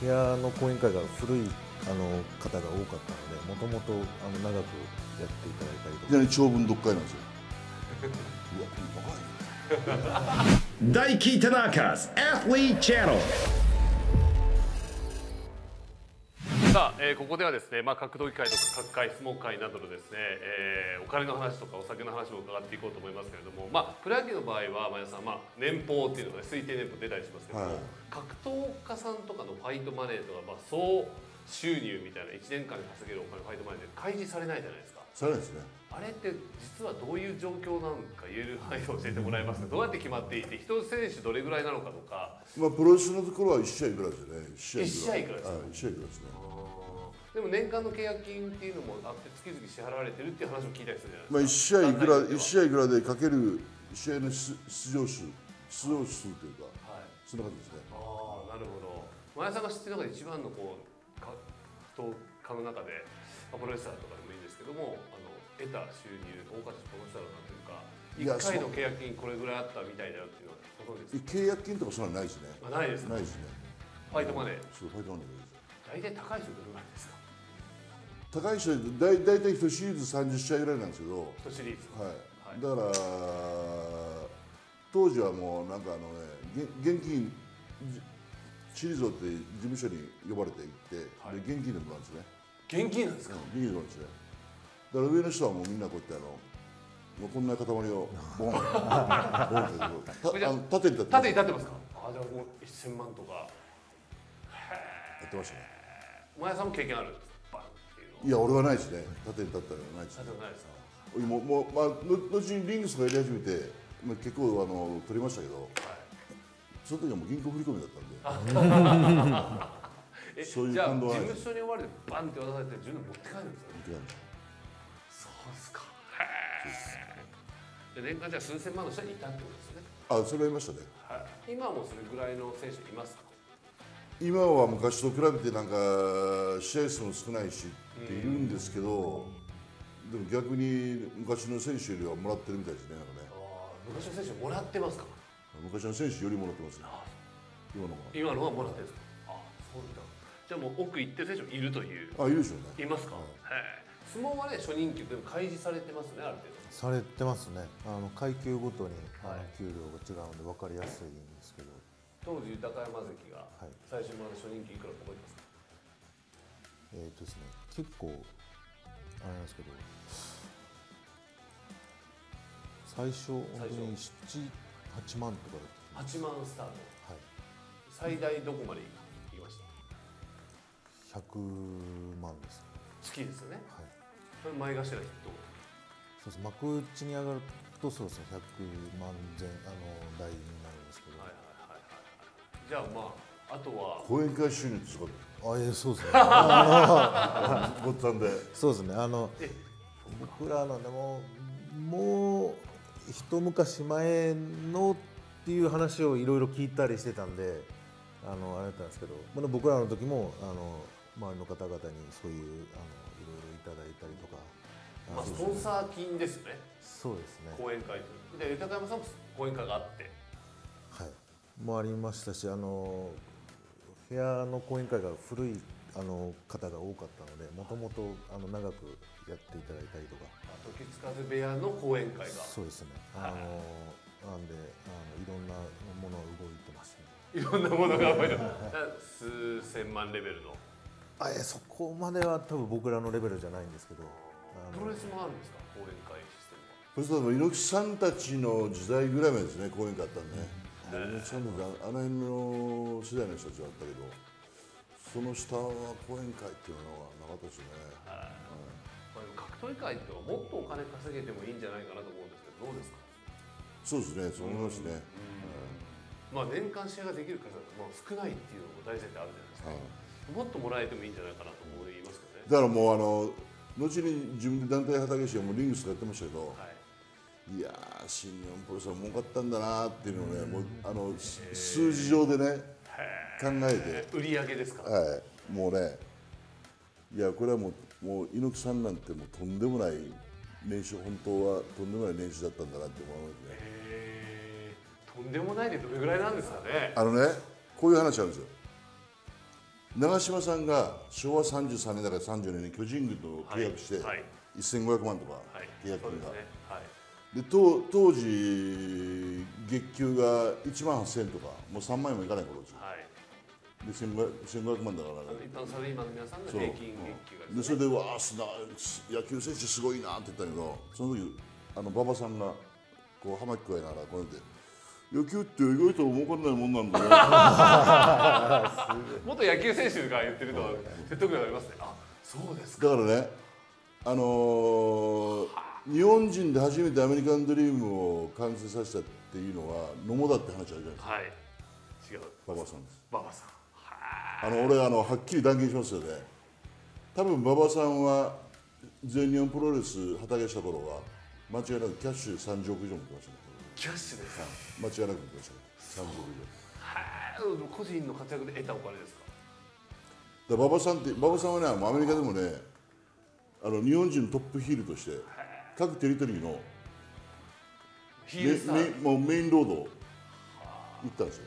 部屋の講演会が古いあの方が多かったのでもともとあの長くやっていただいたりとかいきなり長文読解なんですようわ若い Daiki Tanaka's Athlete Channel. さあ、えーここではですね、まあ、格闘技会とか各界相撲界などのですね、えーお金の話とかお酒の話も伺っていこうと思いますけれども、まあ、プロ野球の場合は前田さん、まあ、年俸っていうのが、ね、推定年俸出たりしますけども、はい。格闘家さんとかのファイトマネーとか、まあ、総収入みたいな1年間で稼げるお金ファイトマネーで開示されないじゃないですか。さらにですね。あれって実はどういう状況なのか言える範囲で教えてもらえますかどうやって決まっていて一選手どれぐらいなのかとか。まあプロレスのところは1試合いくらですよね。1一試合いくらですか？はい1試合いくらですねでも年間の契約金っていうのもあって月々支払われてるっていう話を聞いたりするじゃないまあ1です試合いくら団体によっては。1試合いくらでかける試合の出出場数出場数というかはい。そんな感じですね。ああなるほど。前田さんが知ってる中で一番のこうか格闘家の中でまあプロレスラーとかでもいいんですけどもあの得た収入大勝ちこの人だろうなというかいや1回の契約金これぐらいあったみたいだよっていうのはご存知ですか？契約金とかそんなのないですね。あないですか？ないですね。ファイトマネー。そうファイトマネーです。大体高い人どれぐらいですか？高い人でだい大体1シリーズ30試合ぐらいなんですけど。1シリーズ。はい、はいだから当時はもうなんかあのねげ現金じシリーズをって事務所に呼ばれて行って、はい。で現金でもらうんですね。現金なんですか？現金でもらうんですね。だから上の人はもうみんなこうやってあのもうこんな塊をボン。ボンって縦に立って縦に立ってますか？あじゃあもう1000万とか。やってましたね。前田さんも経験あるんですいや俺はないですね。縦に立ったのはないですね。縦もないですか？もうもうまあの後にリングスがやり始めて、まあ、結構あの取りましたけどはいその時はもう銀行振り込みだったんで。えそういう感動はない事務所に追われてバンって渡されて自分で持って帰るんですよそうですか。へえで年間じゃあ数千万の人はいたってことですね。あそれはいましたね。はい。今はもうそれぐらいの選手いますか？今は昔と比べてなんか試合数も少ないしっているんですけど、でも逆に昔の選手よりはもらってるみたいですねなんかね。ああ昔の選手もらってますか？昔の選手よりもらってますね。今の今のはもらってるんですか？あそうだ。じゃあもう奥行ってる選手もいるという。があいるでしょうね。いますか、へえ相撲はね初任給でも開示されてますねある程度。されてますね。あの階級ごとにあのはい。給料が違うので分かりやすいんですけど当時豊山関がはい。最初まで初任給いくらか覚えてますか？えっ、とですね結構あれなんですけど最初本当に78万とかだった8万スタート。はい。最大どこまで行きました？100万です月ですよね。はい。それ前頭筆頭そうです。幕内に上がるとそうですね。100万前あの台になるんですけど、はいはいじゃあまああとは。講演会収入ってすごい。あえそうですね。ごっつぁんで。そうですね。あのえ。僕らのでももう一昔前のっていう話をいろいろ聞いたりしてたんであのあれだったんですけどまだ僕らの時もあの周りの方々にそういうあのいろいろいただいたりとか。まあ、スポンサー金ですよね。そうですね。講演会という。で豊山さんも講演会があって。はいもありましたしあの部屋の講演会が古いあの方が多かったのでもともとあの長くやっていただいたりとか。時津風部屋の講演会が。そうですね。あのなんであのいろんなものが動いてますね。いろんなものが覚えてる 数千万レベルの。あえそこまでは多分僕らのレベルじゃないんですけどプロレスもあるんですか？講演会システそしたらもう猪木さんたちの時代ぐらいまでですね講演会あったんでね、でんのああの辺の世代の人たちはあったけどその下は講演会っていうのはなかったですよね、ムは、まあ、でも格闘技界っていうのはもっとお金稼げてもいいんじゃないかなと思うんですけどどうですか？そうですね。そう思いますね、まあ年間試合ができる数がまあ少ないっていうのも大前提あるじゃないですか、もっともらえてもいいんじゃないかなと思いますけどね、だからもうあの後に自分で団体畑しはもうリングスとかやってましたけど、はい、い、やー新日本プロレスは儲かったんだなっていうのをね、もうあのす数字上でね考え売り上げですか、て、はい、もうねいやこれはもうもう猪木さんなんてもうとんでもない年収本当はとんでもない年収だったんだなって思いますね。とんでもないでどれぐらいなんですかね？あのねこういう話あるんですよ。長嶋さんが昭和33年だから34年に巨人軍と契約して、はい。はい。1500万とかはい。契約金が、はいで当当時月給が1万8000円とかもう3万円もいかない頃ですよ。はい。で 1500, 1500万だから。一般サラリーマンの皆さんの平均月給がでそれでわあすな野球選手すごいなって言ったけどその時あの馬場さんがこう葉巻加えながらこうやって野球って意外と儲かんないもんなんだ よ元野球選手が言ってると説得力ありますね。あそうですか。だからねあのー日本人で初めてアメリカンドリームを完成させたっていうのは野茂だって話あるじゃないですか。はい。違う。馬場さん。です馬場さん。あの俺あのはっきり断言しますよね。多分馬場さんは全日本プロレス旗揚げした頃は間違いなくキャッシュ30億以上持ってましたね。キャッシュですか？間違いなく持ってましたね。30億以上。はい。個人の活躍で得たお金ですか？だ馬場さんって馬場さんはねアメリカでもねあの日本人のトップヒールとして各テリトリーのメメもうメインロード行ったんですよ。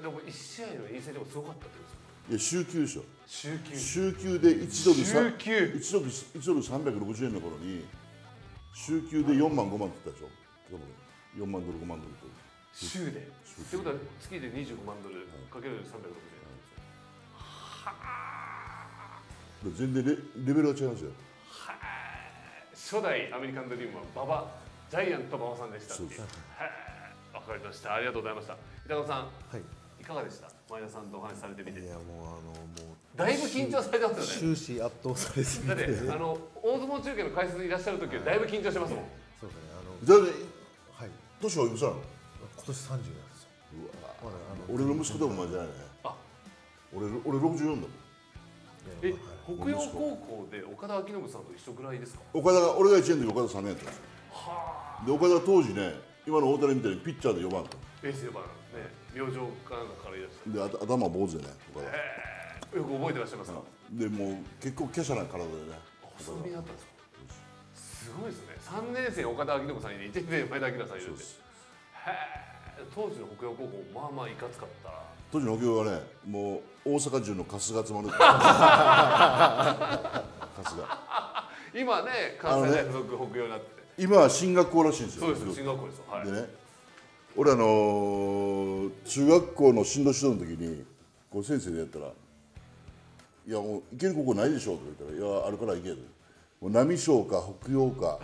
でも1試合の遠征でもすごかったってことですか？いや週休でしょ。週休。週休で1ドルさ週休。1ドル1ドル360円の頃に週休で4万5万って言ったでしょ？多分4万ドル5万ドルと。週で。ってことは月で25万ドルかける360円なんですね。で全然レレベルが違いますよ初代アメリカンドリームは馬場ジャイアント馬場さんでしたそうです。はいわかりました。ありがとうございました。板野さんはい。いかがでした？前田さんとお話しされてみて。いやもうあのもだいぶ緊張されてますうよね。終始圧倒されすぎだっててあの大相撲中継の解説にいらっしゃる時はだいぶ緊張してますもん。そうですねあのじゃあねはい。年はいくつなの今年30なんですよ。まだあの俺の息子でもお前じゃないね。あ。俺俺64だもんえはい北洋高校で岡田彰信さんと一緒ぐらいですか？岡田が俺が1年の時岡田3年やったんですよ。で岡田は当時ね今の大谷みたいにピッチャーで4番だったエース4番ね。明星かなんかからいらっしゃるで頭は坊主でね岡田。よく覚えてらっしゃいますか？でもう結構華奢な体でね。お遊びになったんですか？すごいですね。3年生岡田彰信さんに1年生前田明さんいるって。へえ。当時の北洋高校まあまあいかつかった当時の沖縄はねもう大阪中の春日集まる春日。今ね関西大附属北洋になってて。今は進学校らしいんですよ。そうです進学校ですよはい。でね俺あのー中学校の進路指導の時にこう先生でやったら「いやもう行ける高校ないでしょ」とか言ったら「いやあるから行け」と。もう波商か北洋か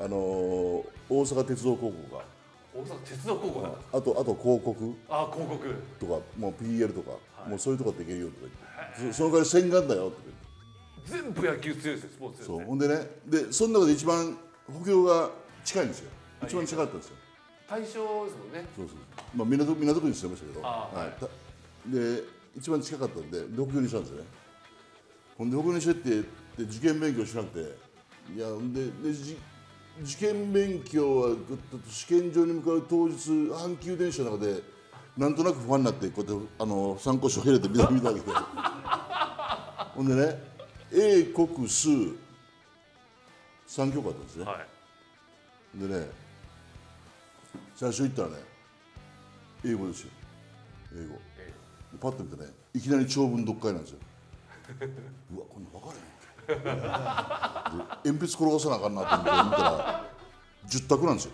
あのー大阪鉄道高校か大阪鉄道高校だあとあと広告。あ広告。とかもう PL とか、もうそういうとこって行けるよとか言って。そその代わり洗顔だよとか言って。全部野球強いですよスポーツねほんでねでその中で一番北洋が近いんですよ。一番近かったんですよ。大正ですもんね。そうそう。まあ港港区にしてましたけど。はい。たで一番近かったんでで北洋にしたんですよね。ほんで北洋にしてってで受験勉強しなくて。いやほんででじ受験勉強は試験場に向かう当日阪急電車の中でなんとなく不安になってこうやってあの参考書を入れて見た見たわけで ほんでね英国数3教科あったんですね、はい。でね最初行ったらね英語ですよ。英語。パッと見てねいきなり長文読解なんですよ。うわこんなん分からへんで鉛筆転がさなあかんなと思って見たら10択なんですよ。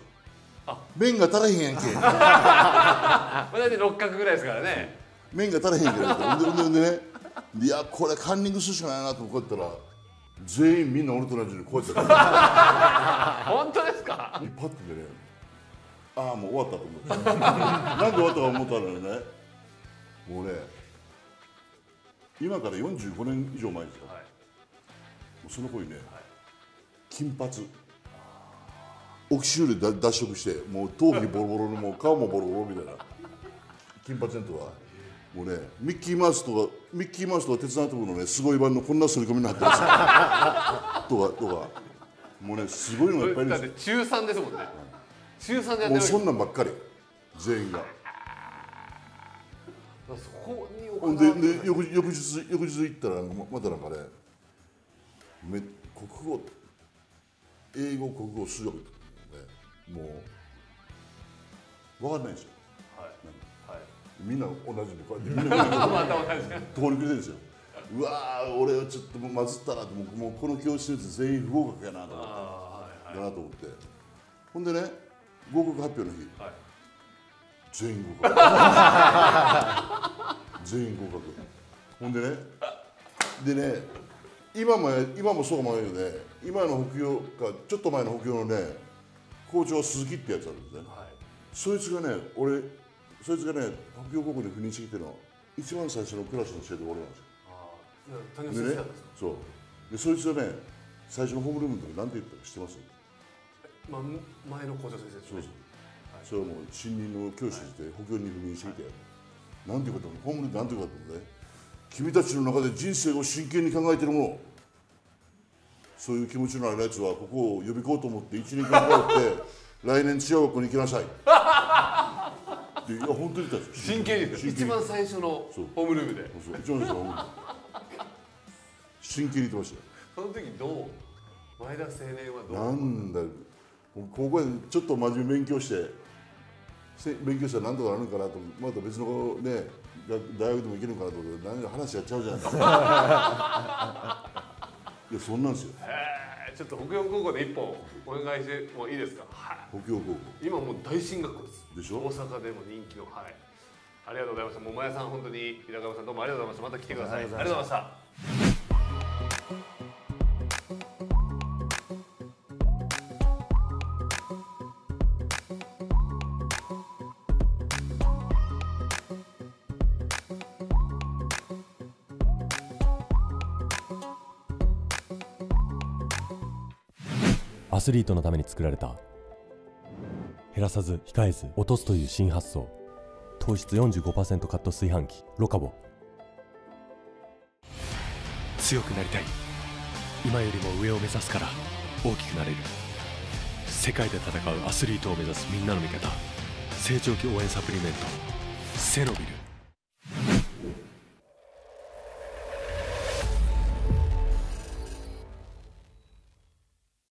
麺が足らへんやんけ。まあ大体六角ぐらいですからね。麺が足らへんやんけほんでほんでほんでね。いやこれカンニングするしかないなとこうやったら全員みんな俺と同じようにこうやって。本当ですか？パッねああもう終わったと思ってなんで終わったか思ったらね。もうね今から45年以上前ですよ、はいその子にね、金髪。オキシュールだ脱色してもう頭皮ボロボロのもう顔もボロボロみたいな。金髪の人は。もうねミッキーマウスとかミッキーマウスとか鉄腕とこのねすごい版のこんな刷り込みになってます。とかとか。もうねすごいのがいっぱいいるんです。中3ですもんね。中3でやってるもうそんなんばっかり。全員が。そこにでで翌翌日翌日行ったらままたなんかねめ国語英語国語数学ってねもう分かんないんですよ。はい。はい。みんな同じでこうやってみんなまた同じ。通りくれてるんですよ。うわー俺はちょっともうまずったなってもうこの教室のやつ全員不合格やなと思って。あだなと思って。ほんでね合格発表の日。ーはい。全員合格。全員合格。ほんでね。でね今も今もそうもないよね。今の北洋かちょっと前の北洋のね校長は鈴木ってやつなんですね。はい。そいつがね俺そいつがね北洋高校に赴任してきてるの一番最初のクラスの生徒が俺なんですよ。谷先生そう。でそいつがね最初のホームルームの時なんて言ったか知ってます？まあ、前の校長先生ですね。そうそう、それはもう新任の教師で補強に赴任していて、なんていうかとホームルームなんていうかとね。君たちの中で人生を真剣に考えているものそういう気持ちのあるやつはここを呼びこうと思って一年間かって 来年違う学校に行きなさい。っていや本当に言ったんですよ。真剣に一番最初のホームルームで。そう一番最初のホームルーム。真剣に言ってましたよ。その時どう？前田青年はどう？なんだ高校でちょっと真面目に勉強してせ勉強したら何とかなるんかなと。また別のねが大学でも行けるんかなと思って話やっちゃうじゃないですかいやそんなんですよ。えーちょっと北洋高校で一本お願いしてもいいですか？はい。北洋高校。今もう大進学校です。でしょ？大阪でも人気のはい。ありがとうございました。もう前田さん本当に平川さんどうもありがとうございました。また来てください。ありがとうございましたスリートのために作られた。減らさず控えず落とすという新発想。糖質45%カット炊飯器。ロカボ。強くなりたい。今よりも上を目指すから大きくなれる。世界で戦うアスリートを目指すみんなの味方。成長期応援サプリメント。セノビル。